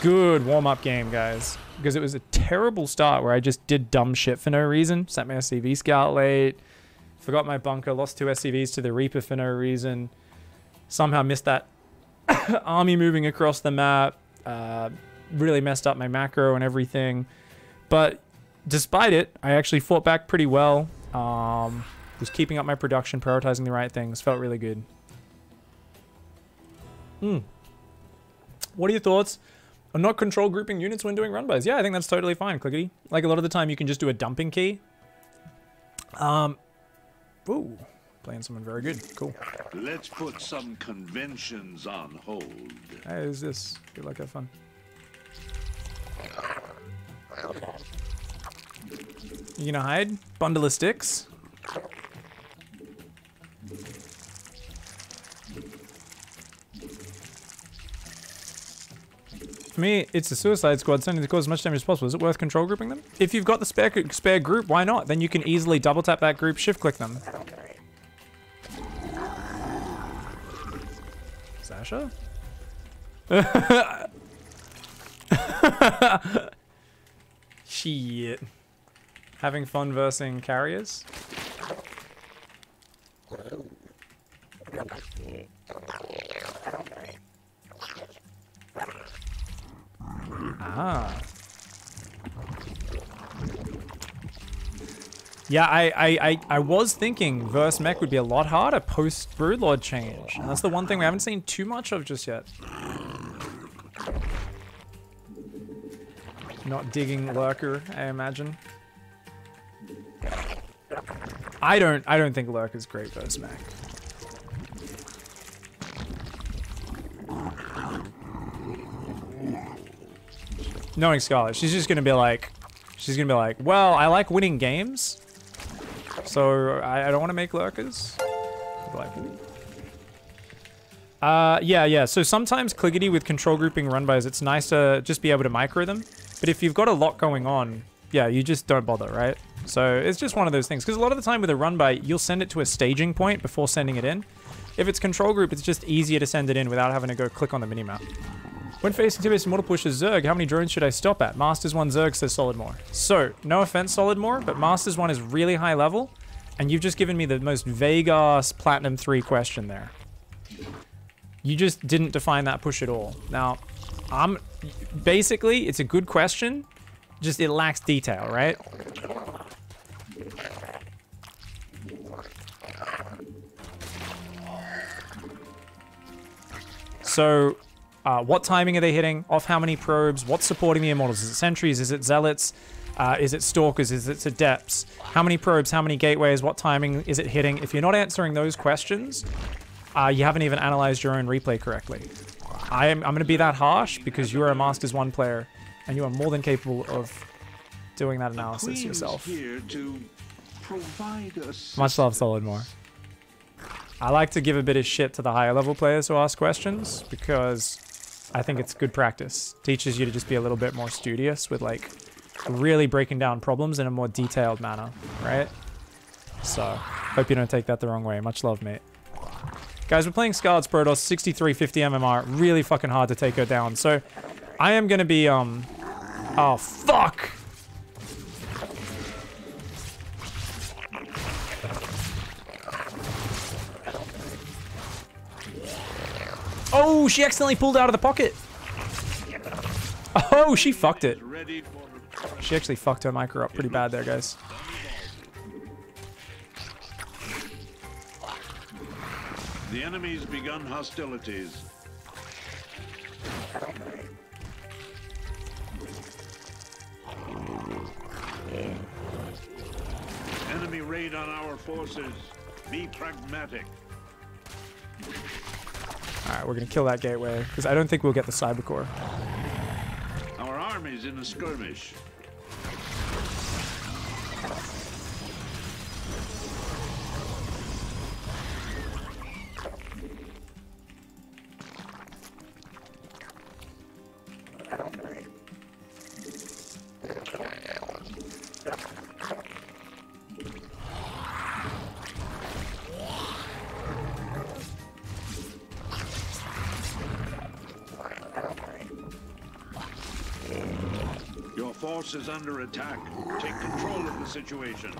good warm-up game, guys. Because it was a terrible start where I just did dumb shit for no reason. Sent my SCV scout late. Forgot my bunker. Lost two SCVs to the Reaper for no reason. Somehow missed that army moving across the map. Uh, really messed up my macro and everything. But despite it, I actually fought back pretty well. Um, was keeping up my production, prioritizing the right things. Felt really good. Hmm. What are your thoughts on not control grouping units when doing run bys? Yeah, I think that's totally fine, Clickety. Like a lot of the time you can just do a dumping key. Um, ooh, playing someone very good. Cool. Let's put some conventions on hold. Hey, who's this? Good luck, have fun. You gonna hide? Bundle of sticks? For me, it's a suicide squad sending to cause as much damage as possible. Is it worth control grouping them? If you've got the spare spare group, why not? Then you can easily double tap that group, shift click them. Sasha? Shit. Having fun versing carriers? Ah. Yeah, I, I, I, I was thinking verse mech would be a lot harder post Broodlord change. And that's the one thing we haven't seen too much of just yet. Not digging lurker, I imagine. I don't I don't think lurker's great versus mech. Knowing Scarlett, she's just gonna be like, she's gonna be like, well, I like winning games, so I, I don't want to make lurkers. Like, uh, yeah, yeah. So sometimes Clickety with control grouping run bys, it's nice to just be able to micro them. But if you've got a lot going on, yeah, you just don't bother, right? So it's just one of those things. Because a lot of the time with a run by, you'll send it to a staging point before sending it in. If it's control group, it's just easier to send it in without having to go click on the minimap. When facing TBS Mortal Pushes Zerg, how many drones should I stop at? Masters 1 Zerg says Solidmore. So, no offense Solidmore, but Masters 1 is really high level, and you've just given me the most vague-ass Platinum 3 question there. You just didn't define that push at all. Now, I'm... Basically, it's a good question, just it lacks detail, right? So, uh, what timing are they hitting? Off how many probes? What's supporting the immortals? Is it sentries? Is it zealots? Uh, is it stalkers? Is it adepts? How many probes? How many gateways? What timing is it hitting? If you're not answering those questions, uh, you haven't even analyzed your own replay correctly. I am, I'm going to be that harsh because you are a Masters 1 player and you are more than capable of doing that analysis yourself. Much love, Solidmore. I like to give a bit of shit to the higher level players who ask questions because I think it's good practice. Teaches you to just be a little bit more studious with like really breaking down problems in a more detailed manner, right? So, hope you don't take that the wrong way. Much love, mate. Guys, we're playing Scarlett's Protoss, 6350 MMR. Really fucking hard to take her down. So, I am going to be, um... Oh, fuck! Oh, she accidentally pulled out of the pocket. Oh, she fucked it. She actually fucked her micro up pretty bad there, guys. The enemy's begun hostilities. Enemy raid on our forces. Be pragmatic. Alright, we're gonna kill that gateway, because I don't think we'll get the cyber core. Our army's in a skirmish. Is under attack. Take control of the situation.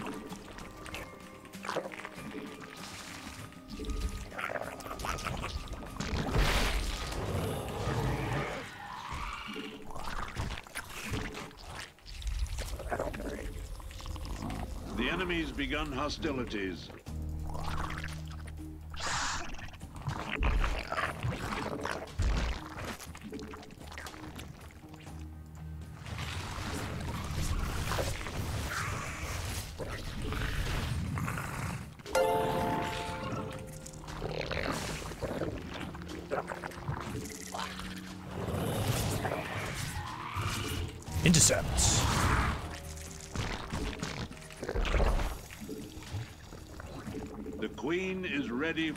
The enemy's begun hostilities.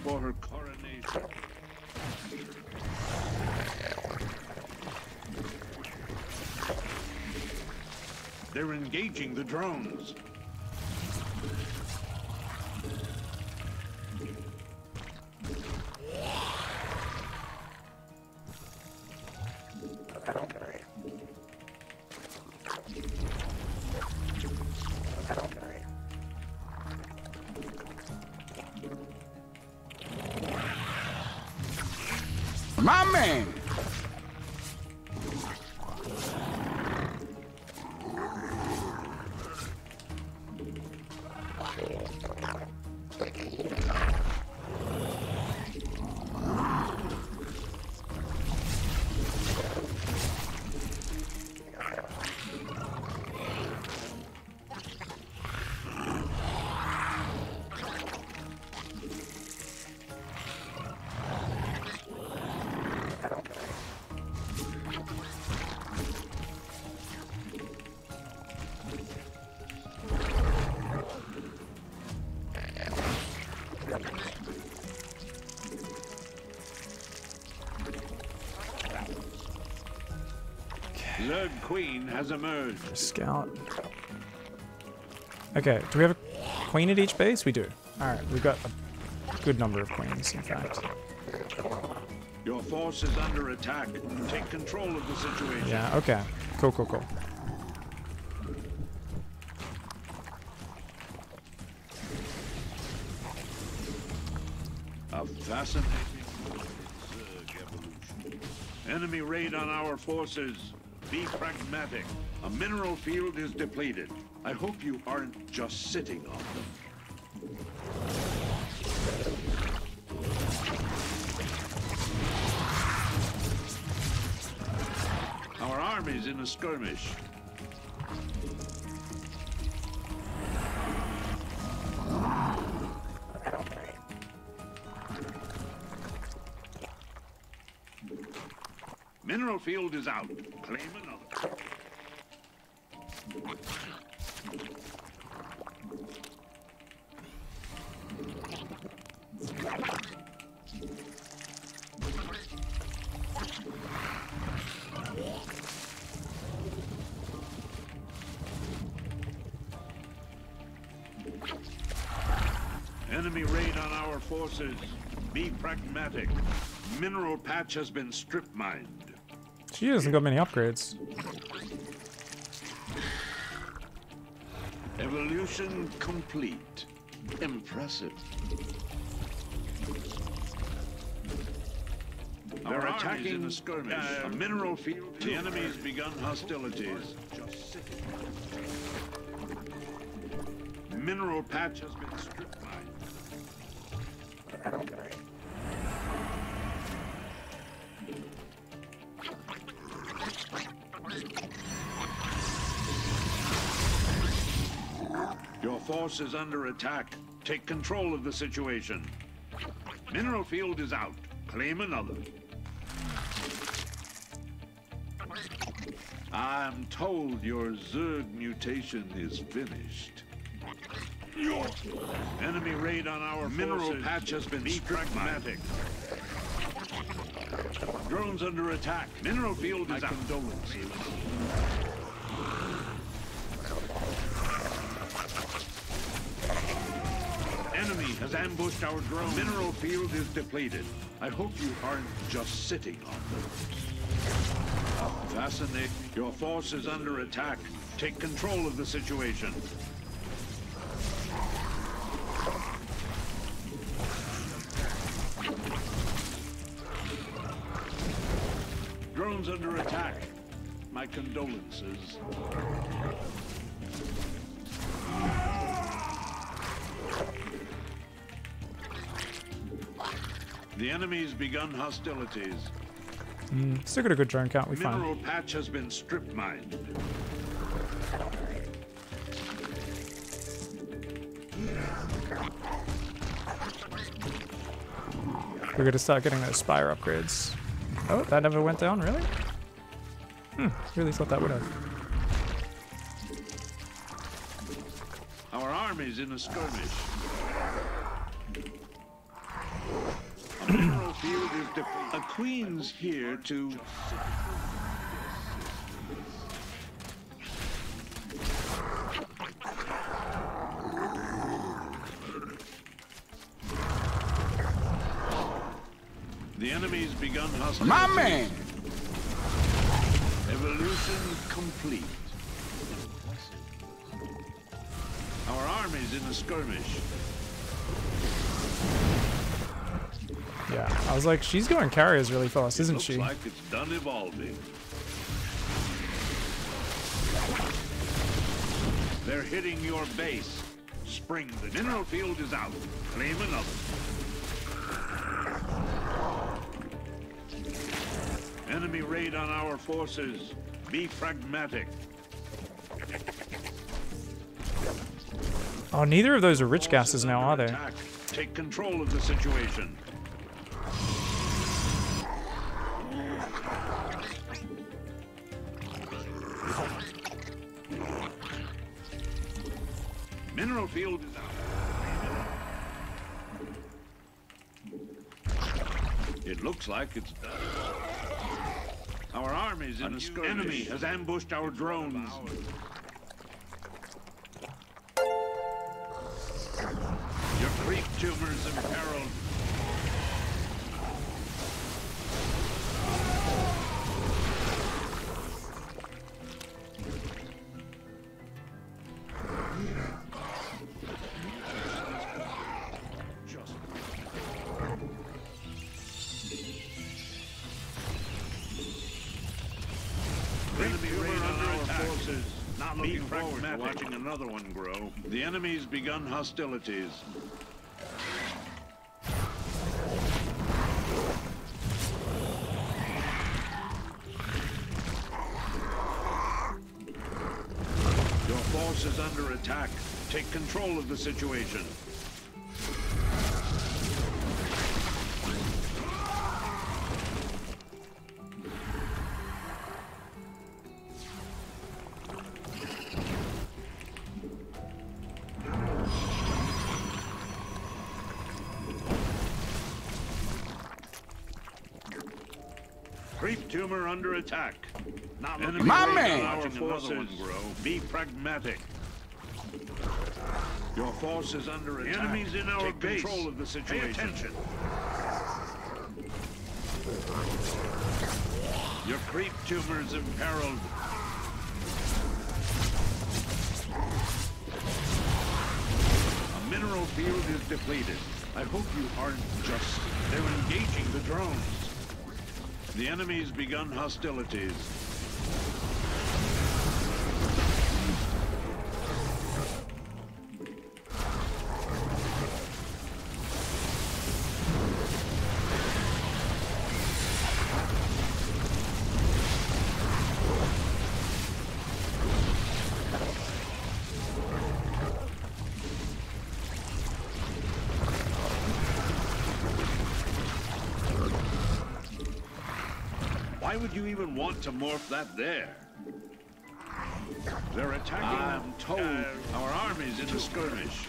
For her coronation. They're engaging the drones. My man. Has emerged. Scout. Okay, do we have a queen at each base? We do. Alright, we've got a good number of queens, in fact. Your force is under attack. Take control of the situation. Yeah, okay. Cool, cool, cool. A fascinating evolution. Enemy raid on our forces. Be pragmatic. A mineral field is depleted. I hope you aren't just sitting on them. Our army's in a skirmish. Mineral field is out. Claim another. Enemy raid on our forces. Be pragmatic. Mineral patch has been strip mined. She hasn't got many upgrades. Evolution complete. Impressive. They're attacking in a skirmish. Uh, a mineral field. The enemy's begun hostilities. Just. Mineral patch has been Force is under attack. Take control of the situation. Mineral field is out. Claim another. I'm told your Zerg mutation is finished. Enemy raid on our mineral patch has been Be pragmatic. Drones under attack. Mineral field is My out. condolences. Enemy has ambushed our drone. Mineral field is depleted. I hope you aren't just sitting on them. Fascinate. Your force is under attack. Take control of the situation. Drones under attack. My condolences. The enemy's begun hostilities. Still got a good drone count. We fine. Mineral patch has been strip mined. We're gonna start getting those spire upgrades. Oh, that never went down, really? Hmm, really thought that would have. Our army's in a skirmish. A mineral field is depleted. A queen's here to... The enemy's begun hostilities. My man! Evolution complete. Our army's in a skirmish. I was like, she's going carriers really fast, isn't she? like it's done evolving. They're hitting your base. Spring, the mineral field is out. Claim another. Enemy raid on our forces. Be pragmatic. Oh, neither of those are rich gases now, are they? Take control of the situation. It looks like it's done. Our army's in a, skirmish. enemy has ambushed our drones. Not looking forward to watching another one grow. The enemy's begun hostilities. Your force is under attack. Take control of the situation. Attack. Not looking My man! watching another one grow. Be pragmatic. Your force is under attack. Enemies in our Take base. control of the situation. Pay attention. Your creep tumor tumor's imperiled. A mineral field is depleted. I hope you aren't just... They're engaging the drones. The enemy's begun hostilities. To morph that there? They're attacking. I'm told uh, our army's in a skirmish.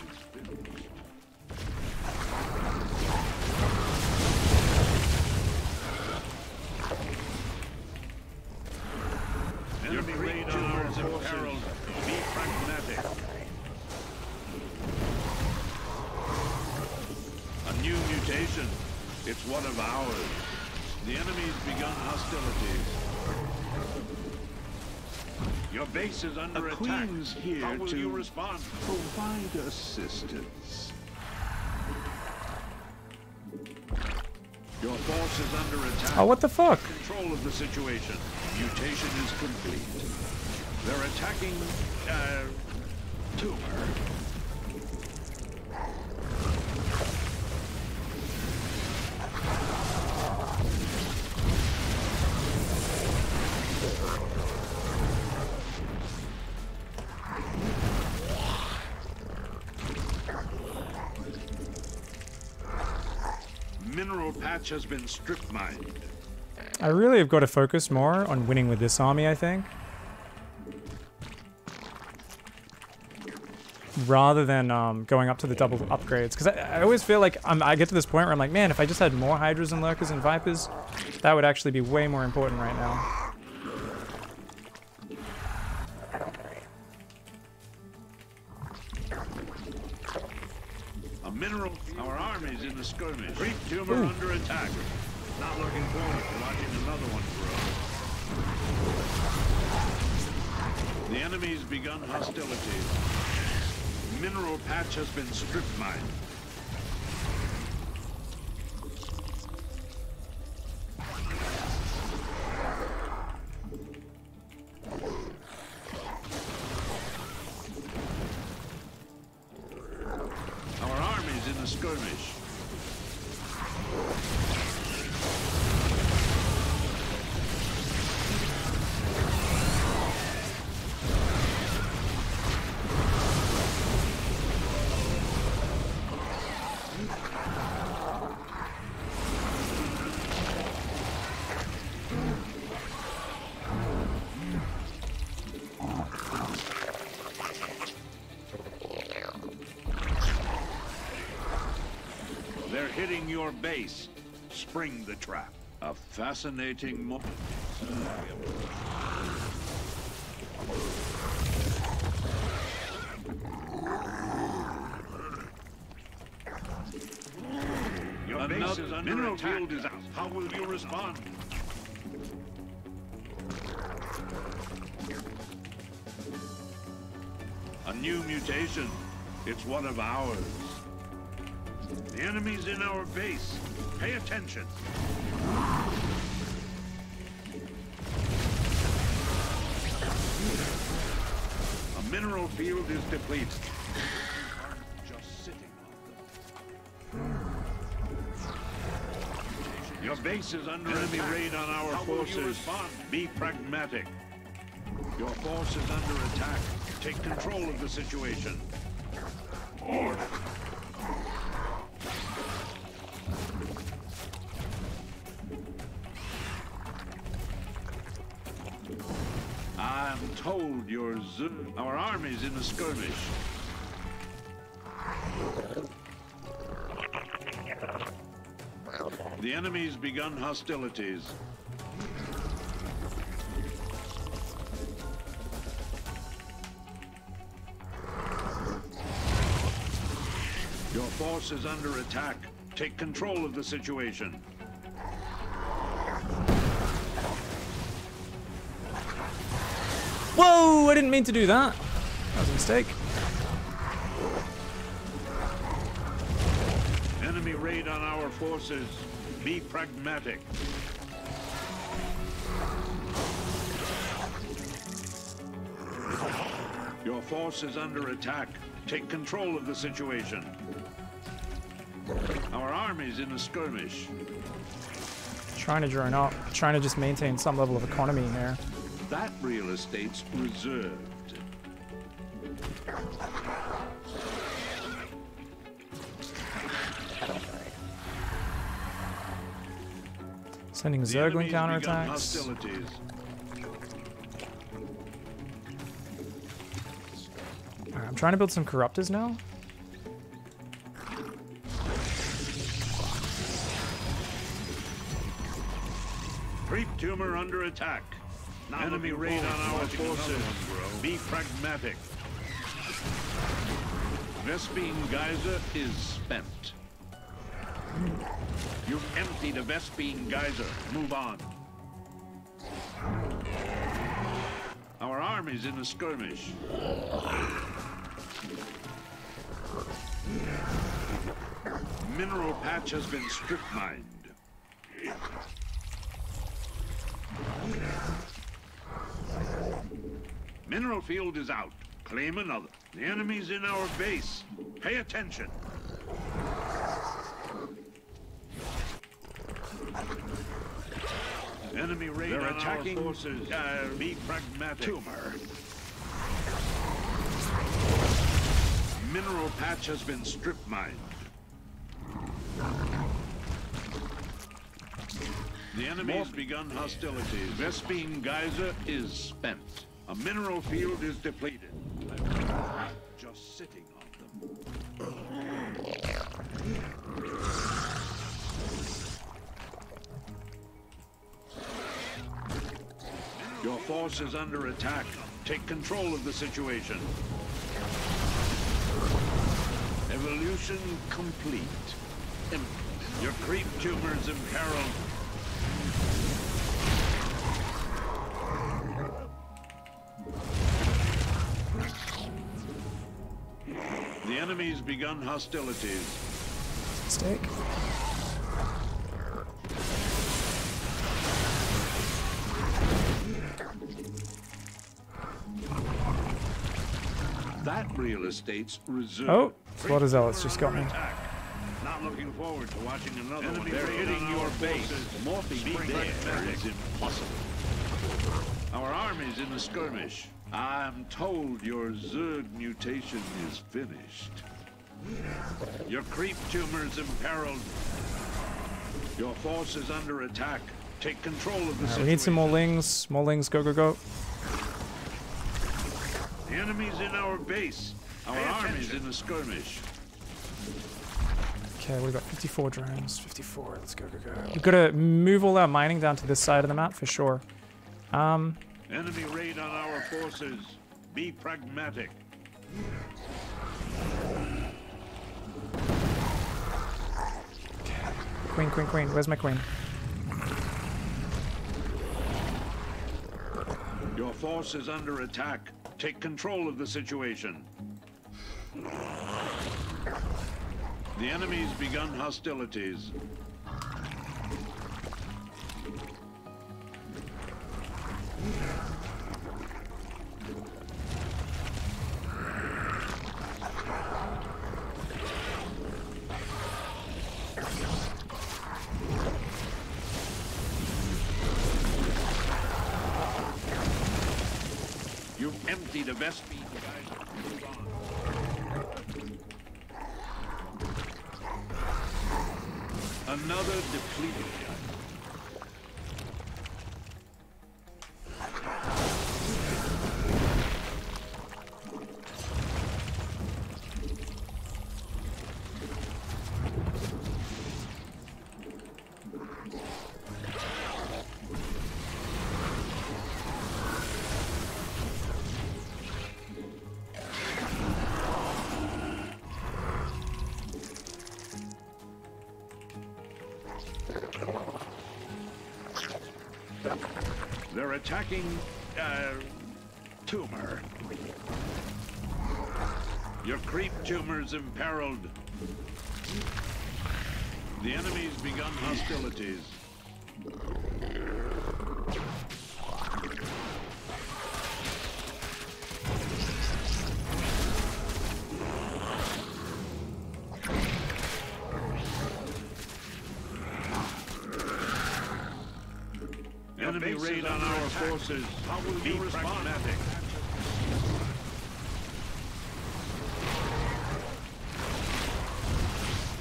Enemy raid on our imperiled. Be pragmatic. A new mutation. It's one of ours. The enemy's begun hostilities. Your base is under A attack. queen's here How will to- you respond? Provide assistance. Your force is under attack. Oh, what the fuck? Control of the situation. Mutation is complete. They're attacking, uh, tumor. Patch has been strip mined. I really have got to focus more on winning with this army, I think. Rather than um, going up to the double upgrades. Because I, I always feel like I'm, I get to this point where I'm like, man, if I just had more Hydras and Lurkers and Vipers, that would actually be way more important right now. The skirmish. Creep tumor under attack. Not looking forward to watching another one grow. The enemy's begun hostilities. Mineral patch has been strip mined. Hitting your base. Spring the trap. A fascinating moment. Your base is under mineral attack. field is out. How will you respond? A new mutation. It's one of ours. The enemy's in our base. Pay attention. A mineral field is depleted. Just sitting on them. Your base is under enemy raid on our How forces. Be pragmatic. Your force is under attack. Take control of the situation. I'm told your zoo. Our army's in a skirmish. The enemy's begun hostilities. Your force is under attack. Take control of the situation. Didn't mean to do that. That was a mistake. Enemy raid on our forces. Be pragmatic. Your force is under attack. Take control of the situation. Our army's in a skirmish. Trying to drone up. Trying to just maintain some level of economy here. That real estate's reserved. Sending Zergling counterattacks. hostilities. I'm trying to build some corruptors now. Creep tumor under attack. Enemy raid on our forces. Be pragmatic. Vespene Geyser is spent. You've emptied a Vespene Geyser. Move on. Our army's in a skirmish. Mineral patch has been strip mined. Mineral field is out. Claim another. The enemy's in our base. Pay attention. Enemy raid They're attacking our forces. Uh, be pragmatic. Tumor. Mineral patch has been strip mined. The enemy has begun hostilities. Vespene Geyser is spent. A mineral field is depleted. Just sitting on them. Your force is under attack. Take control of the situation. Evolution complete. Your creep tumors imperiled. Enemy's begun hostilities. Mistake. That real estate's reserved. Oh, Slaughter Zealots just got me. Not looking forward to watching another Enemy one. They're hitting your base. Morphine there is impossible. Our army's in the skirmish. I'm told your Zerg mutation is finished. Your creep tumor's imperiled. Your force is under attack. Take control of the right, situation. We need some more lings. More lings. Go, go, go. The enemy's in our base. Our army's in a skirmish. Okay, we've got 54 drones. 54. Let's go, go, go. We've got to move all our mining down to this side of the map for sure. Um, Enemy raid on our forces. Be pragmatic. Queen, queen, queen. Where's my queen? Your force is under attack. Take control of the situation. The enemy's begun hostilities. They're attacking, uh, tumor. Your creep tumor's imperiled. The enemy's begun hostilities. Forces. How will Be you respond? Pragmatic.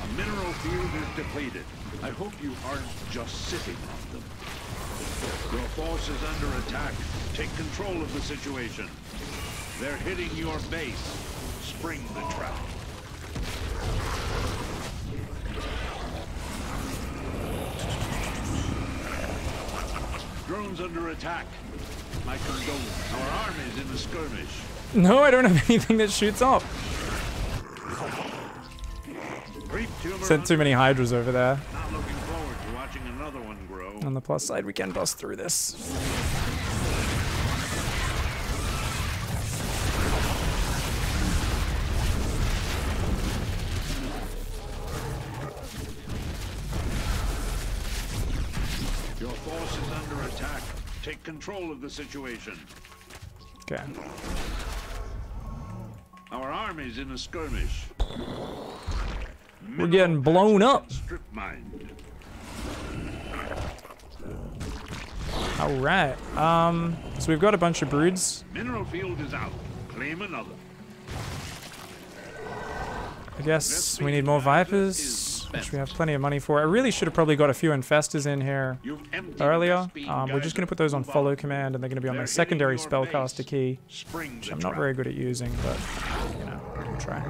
A mineral field is depleted. I hope you aren't just sitting on them. Your force is under attack. Take control of the situation. They're hitting your base. Spring the trap. Drones under attack. My condolences. Our army's in the skirmish. No, I don't have anything that shoots up. Sent too many hydras over there. Not looking forward to watching another one grow. On the plus side, we can bust through this. Control of the situation. Okay. Our army's in a skirmish. We're getting blown up. Strip mined. All right. Um, so we've got a bunch of broods. Mineral field is out. Claim another. I guess we need more vipers, which we have plenty of money for. I really should have probably got a few infestors in here earlier. Um, we're just going to put those on follow command, and they're going to be on my secondary spellcaster key, which I'm not very good at using, but, you know, we'll try.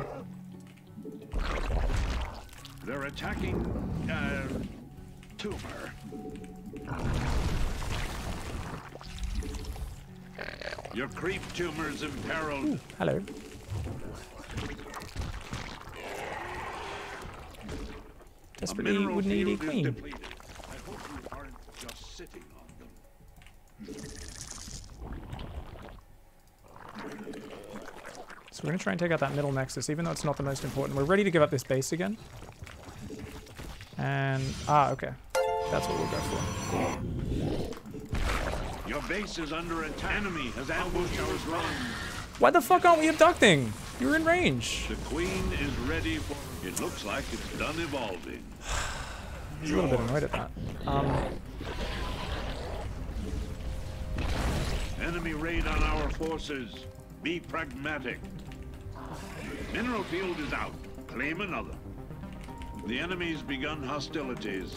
They're attacking uh, tumor. Your creep tumor's imperiled. Hello. Desperately would need a queen. I hope you aren't just sitting on them. So we're going to try and take out that middle nexus, even though it's not the most important. We're ready to give up this base again. And, ah, okay. That's what we'll go for. Your base is under attack. Enemy has ambushed our throne. Why the fuck aren't we abducting? You're in range. The queen is ready for. It looks like it's done evolving. I'm a little bit annoyed at that. Um, Enemy raid on our forces. Be pragmatic. Mineral field is out. Claim another. The enemy's begun hostilities.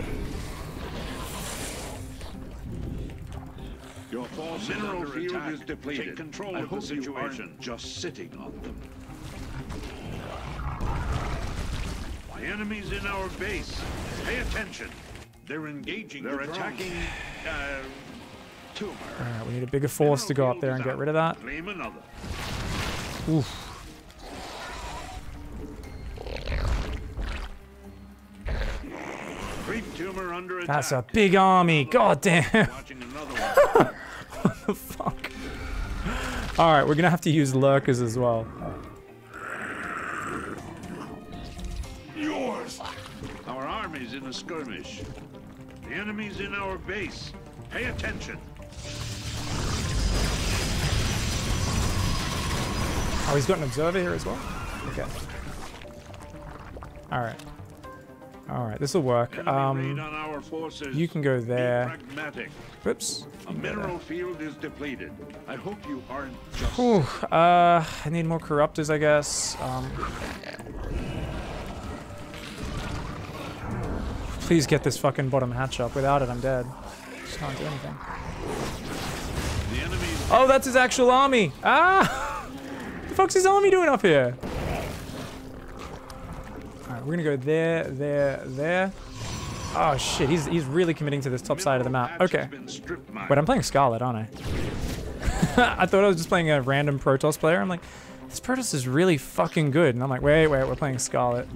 Your force mineral field attack. is depleted. Take control I of the hope you aren't situation. just sitting on them. The enemy's in our base. Pay attention. They're engaging. They're attacking. Uh, tumor. alright, we need a bigger force to go up there and get rid of that. Claim another. Oof. Tumor under attack. That's a big army. God damn. Watching another one. the fuck? Alright, we're gonna have to use lurkers as well. Yours. Our army's in a skirmish. The enemy's in our base. Pay attention. Oh, he's got an observer here as well? Okay. Alright. Alright, this will work. Um, raid on our forces. you can go there. pragmatic. A mineral field is depleted. I hope you aren't just. Whew, uh, I need more corruptors, I guess. Um, please get this fucking bottom hatch up. Without it, I'm dead. Just can't do anything. The Oh, that's his actual army. Ah! the fuck's his army doing up here? Alright, we're gonna go there, there, there. Oh shit, he's he's really committing to this top side of the map. Okay. been strip mined. Wait, I'm playing Scarlett, aren't I? I thought I was just playing a random Protoss player. I'm like, this Protoss is really fucking good. And I'm like, wait, wait, we're playing Scarlett.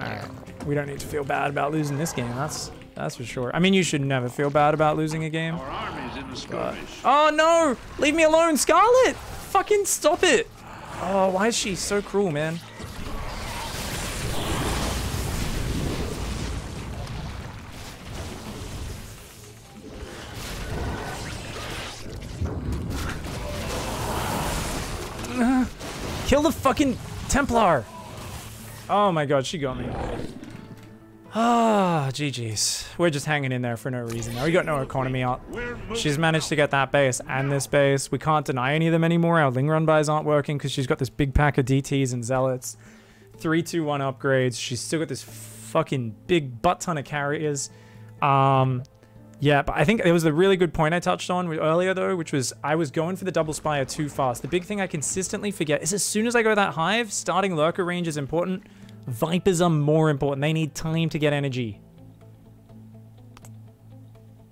Alright. We don't need to feel bad about losing this game. That's that's for sure. I mean, you should never feel bad about losing a game. Our army's in a skirmish. Oh no! Leave me alone, Scarlett! Fucking stop it! Oh, why is she so cruel, man? The fucking Templar! Oh my god, she got me. Ah, GG's. We're just hanging in there for no reason. Now we got no economy up. She's managed to get that base and this base. We can't deny any of them anymore. Our Ling Run bys aren't working because she's got this big pack of DTs and Zealots. 3 2 1 upgrades. She's still got this fucking big butt ton of carriers. Um, yeah, but I think there was a really good point I touched on earlier, though, which was I was going for the double spire too fast. The big thing I consistently forget is as soon as I go that hive, starting lurker range is important. Vipers are more important. They need time to get energy.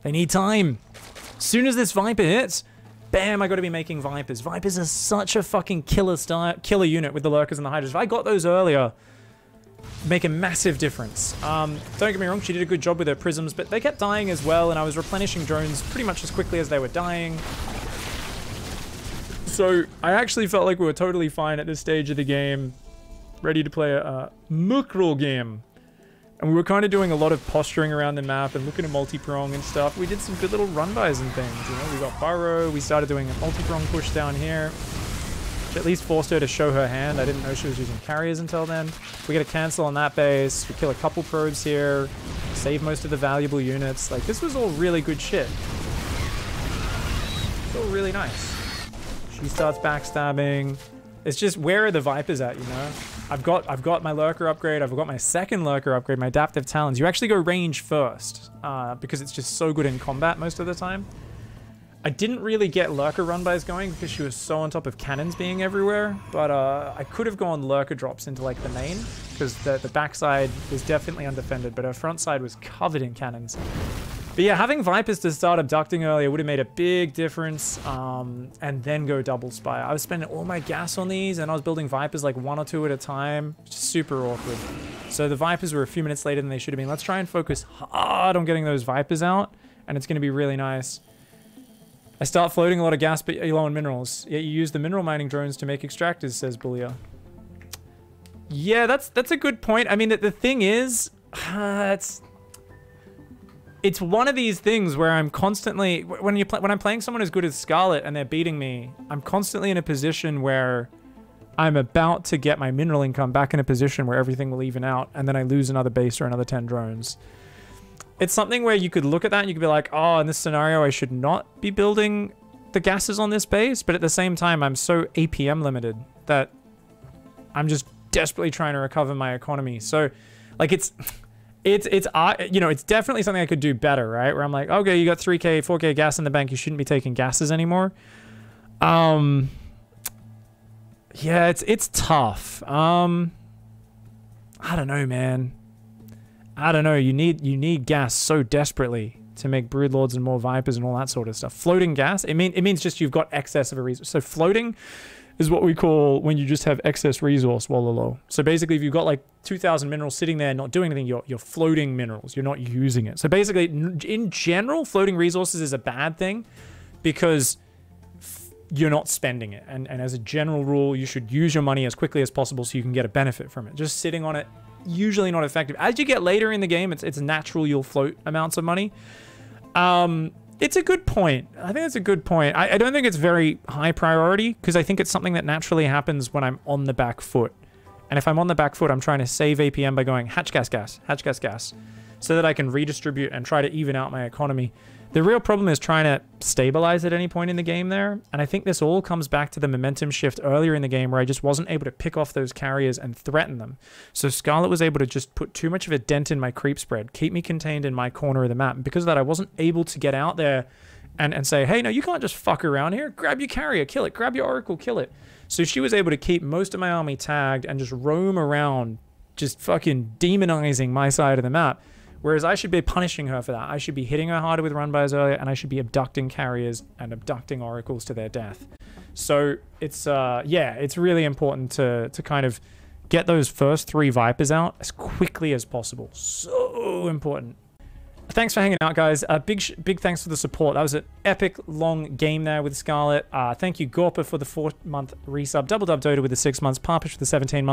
They need time. As soon as this Viper hits, bam, I gotta be making Vipers. Vipers are such a fucking killer star killer unit with the Lurkers and the Hydras. If I got those earlier, make a massive difference. Um, don't get me wrong, she did a good job with her prisms, but they kept dying as well, and I was replenishing drones pretty much as quickly as they were dying. So I actually felt like we were totally fine at this stage of the game. ready to play a, a macro game. And we were kind of doing a lot of posturing around the map and looking at multi-prong and stuff. We did some good little run-bys and things, you know. We got Burrow, we started doing a multi-prong push down here. Which at least forced her to show her hand. I didn't know she was using carriers until then. We get a cancel on that base. We kill a couple probes here. Save most of the valuable units. Like, this was all really good shit. It's all really nice. She starts backstabbing. It's just, where are the Vipers at, you know? I've got I've got my Lurker upgrade. I've got my second Lurker upgrade, my Adaptive Talons. You actually go range first uh, because it's just so good in combat most of the time. I didn't really get Lurker run-bys going because she was so on top of cannons being everywhere, but uh, I could have gone Lurker drops into like the main because the, the backside was definitely undefended, but her front side was covered in cannons. But yeah, having Vipers to start abducting earlier would have made a big difference. Um, and then go double spire. I was spending all my gas on these and I was building Vipers like one or two at a time. Super awkward. So the Vipers were a few minutes later than they should have been. Let's try and focus hard on getting those Vipers out. And it's going to be really nice. I start floating a lot of gas but you're low on minerals. Yet you use the mineral mining drones to make extractors, says Bullia. Yeah, that's that's a good point. I mean, the, the thing is, uh, it's it's one of these things where I'm constantly when you when I'm playing someone as good as Scarlett and they're beating me, I'm constantly in a position where I'm about to get my mineral income back in a position where everything will even out, and then I lose another base or another 10 drones. It's something where you could look at that and you could be like, oh, in this scenario, I should not be building the gases on this base, but at the same time, I'm so APM limited that I'm just desperately trying to recover my economy. So, like, it's it's it's you know it's definitely something I could do better, right? Where I'm like, okay, you got 3k, 4k gas in the bank, you shouldn't be taking gases anymore. Um, yeah, it's it's tough. Um, I don't know, man. I don't know. You need you need gas so desperately to make broodlords and more vipers and all that sort of stuff. Floating gas, it mean it means just you've got excess of a resource. So floating is what we call when you just have excess resource low. So basically, if you've got like 2,000 minerals sitting there not doing anything, you're, you're floating minerals. You're not using it. So basically, in general, floating resources is a bad thing because you're not spending it. And, and as a general rule, you should use your money as quickly as possible so you can get a benefit from it. Just sitting on it, usually not effective. As you get later in the game, it's, it's natural you'll float amounts of money. Um, it's a good point. I think it's a good point. I, I don't think it's very high priority because I think it's something that naturally happens when I'm on the back foot. And if I'm on the back foot, I'm trying to save APM by going hatch gas gas, hatch gas gas, so that I can redistribute and try to even out my economy. The real problem is trying to stabilize at any point in the game there. And I think this all comes back to the momentum shift earlier in the game where I just wasn't able to pick off those carriers and threaten them. So Scarlett was able to just put too much of a dent in my creep spread, keep me contained in my corner of the map. And because of that, I wasn't able to get out there and, and say, hey, no, you can't just fuck around here. Grab your carrier, kill it. Grab your oracle, kill it. So she was able to keep most of my army tagged and just roam around, just fucking demonizing my side of the map Whereas I should be punishing her for that. I should be hitting her harder with run-bys earlier, and I should be abducting carriers and abducting oracles to their death. So it's, uh, yeah, it's really important to, to kind of get those first three Vipers out as quickly as possible. So important. Thanks for hanging out, guys. Uh, big big thanks for the support. That was an epic long game there with Scarlett. Uh, thank you, Gorpa, for the four-month resub. Double Dub Dota with the six months. Parpish for the 17 months.